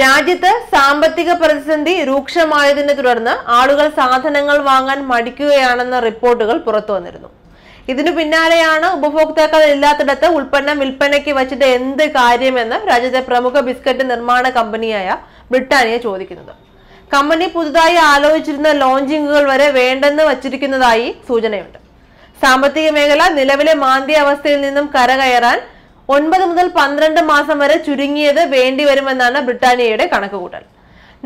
രാജ്യത്ത് സാമ്പത്തിക പ്രതിസന്ധി രൂക്ഷമായതിനെ തുടർന്ന് ആളുകൾ സാധനങ്ങൾ വാങ്ങാൻ മടിക്കുകയാണെന്ന റിപ്പോർട്ടുകൾ പുറത്തു വന്നിരുന്നു. ഇതിനു പിന്നാലെയാണ് ഉപഭോക്താക്കൾ ഇല്ലാത്തിടത്ത് ഉൽപ്പന്നം വിൽപ്പനയ്ക്ക് വച്ചിട്ട് എന്ത് കാര്യമെന്ന് രാജ്യത്തെ പ്രമുഖ ബിസ്ക്കറ്റ് നിർമ്മാണ കമ്പനിയായ ബ്രിട്ടാനിയ ചോദിക്കുന്നത്. കമ്പനി പുതുതായി ആലോചിച്ചിരുന്ന ലോഞ്ചിങ്ങുകൾ വരെ വേണ്ടെന്ന് വച്ചിരിക്കുന്നതായി സൂചനയുണ്ട്. സാമ്പത്തിക മേഖല നിലവിലെ മാന്ദ്യ അവസ്ഥയിൽ നിന്നും കരകയറാൻ ഒൻപത് മുതൽ പന്ത്രണ്ട് മാസം വരെ ചുരുങ്ങിയത് വേണ്ടിവരുമെന്നാണ് ബ്രിട്ടാനിയയുടെ കണക്കുകൂട്ടൽ.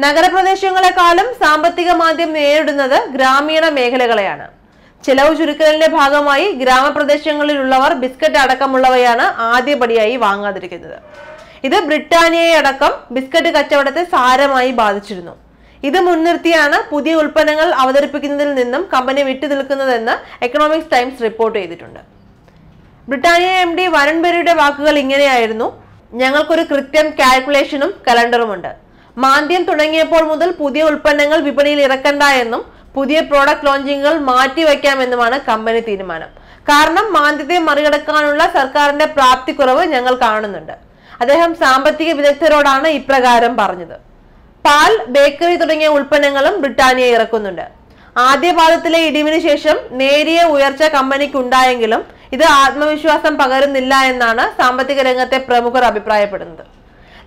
നഗരപ്രദേശങ്ങളെക്കാളും സാമ്പത്തിക മാന്ദ്യം നേരിടുന്നത് ഗ്രാമീണ മേഖലകളെയാണ്. ചെലവ് ചുരുക്കലിന്റെ ഭാഗമായി ഗ്രാമപ്രദേശങ്ങളിലുള്ളവർ ബിസ്ക്കറ്റ് അടക്കമുള്ളവയാണ് ആദ്യപടിയായി വാങ്ങാതിരിക്കുന്നത്. ഇത് ബ്രിട്ടാനിയയെ അടക്കം ബിസ്ക്കറ്റ് കച്ചവടത്തെ സാരമായി ബാധിച്ചിരുന്നു. ഇത് മുൻനിർത്തിയാണ് പുതിയ ഉൽപ്പന്നങ്ങൾ അവതരിപ്പിക്കുന്നതിൽ നിന്നും കമ്പനി വിട്ടുനിൽക്കുന്നതെന്ന് എക്കണോമിക്സ് ടൈംസ് റിപ്പോർട്ട് ചെയ്തിട്ടുണ്ട്. ബ്രിട്ടാനിയ എം ഡി വരൺബെറിയുടെ വാക്കുകൾ ഇങ്ങനെയായിരുന്നു. ഞങ്ങൾക്കൊരു കൃത്യം കാൽക്കുലേഷനും കലണ്ടറുമുണ്ട്. മാന്ദ്യം തുടങ്ങിയപ്പോൾ മുതൽ പുതിയ ഉൽപ്പന്നങ്ങൾ വിപണിയിൽ ഇറക്കണ്ട എന്നും പുതിയ പ്രോഡക്റ്റ് ലോഞ്ചിങ്ങുകൾ മാറ്റിവെക്കാമെന്നുമാണ് കമ്പനി തീരുമാനം. കാരണം മാന്ദ്യത്തെ മറികടക്കാനുള്ള സർക്കാരിന്റെ പ്രാപ്തി കുറവ് ഞങ്ങൾ കാണുന്നുണ്ട്. അദ്ദേഹം സാമ്പത്തിക വിദഗ്ധരോടാണ് ഇപ്രകാരം പറഞ്ഞത്. പാൽ ബേക്കറി തുടങ്ങിയ ഉൽപ്പന്നങ്ങളും ബ്രിട്ടാനിയ ഇറക്കുന്നുണ്ട്. ആദ്യ പാദത്തിലെ ഇടിവിന് ശേഷം നേരിയ ഉയർച്ച കമ്പനിക്ക് ഉണ്ടായെങ്കിലും ഇത് ആത്മവിശ്വാസം പകരുന്നില്ല എന്നാണ് സാമ്പത്തിക രംഗത്തെ പ്രമുഖർ അഭിപ്രായപ്പെടുന്നത്.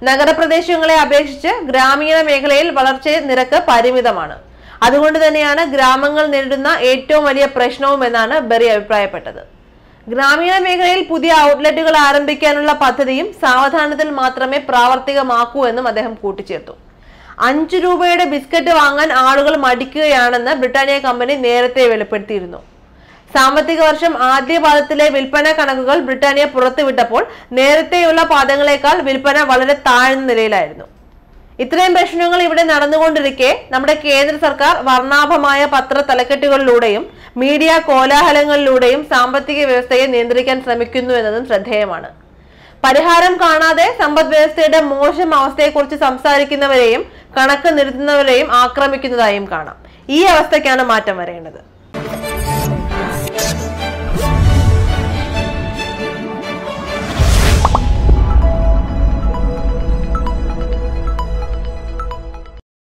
നഗരപ്രദേശങ്ങളെ അപേക്ഷിച്ച് ഗ്രാമീണ മേഖലയിൽ വളർച്ച നിരക്ക് പരിമിതമാണ്. അതുകൊണ്ട് തന്നെയാണ് ഗ്രാമങ്ങൾ നേരിടുന്ന ഏറ്റവും വലിയ പ്രശ്നവും എന്നാണ് ബെറി അഭിപ്രായപ്പെട്ടത്. ഗ്രാമീണ മേഖലയിൽ പുതിയ ഔട്ട്ലെറ്റുകൾ ആരംഭിക്കാനുള്ള പദ്ധതിയും സാവധാനത്തിൽ മാത്രമേ പ്രാവർത്തികമാക്കൂ എന്നും അദ്ദേഹം കൂട്ടിച്ചേർത്തു. അഞ്ചു രൂപയുടെ ബിസ്ക്കറ്റ് വാങ്ങാൻ ആളുകൾ മടിക്കുകയാണെന്ന് ബ്രിട്ടാനിയ കമ്പനി നേരത്തെ വെളിപ്പെടുത്തിയിരുന്നു. സാമ്പത്തിക വർഷം ആദ്യ പാദത്തിലെ വിൽപ്പന കണക്കുകൾ ബ്രിട്ടാനിയ പുറത്തുവിട്ടപ്പോൾ നേരത്തെയുള്ള പാദങ്ങളെക്കാൾ വിൽപ്പന വളരെ താഴ്ന്ന നിലയിലായിരുന്നു. ഇത്രയും പ്രശ്നങ്ങൾ ഇവിടെ നടന്നുകൊണ്ടിരിക്കെ നമ്മുടെ കേന്ദ്ര സർക്കാർ വർണാഭമായ പത്ര തലക്കെട്ടുകളിലൂടെയും മീഡിയ കോലാഹലങ്ങളിലൂടെയും സാമ്പത്തിക വ്യവസ്ഥയെ നിയന്ത്രിക്കാൻ ശ്രമിക്കുന്നു എന്നതും ശ്രദ്ധേയമാണ്. പരിഹാരം കാണാതെ സമ്പദ് വ്യവസ്ഥയുടെ മോശം അവസ്ഥയെക്കുറിച്ച് സംസാരിക്കുന്നവരെയും കണക്ക് നിരത്തുന്നവരെയും ആക്രമിക്കുന്നതായും കാണാം. ഈ അവസ്ഥയ്ക്കാണ് മാറ്റം വരേണ്ടത്.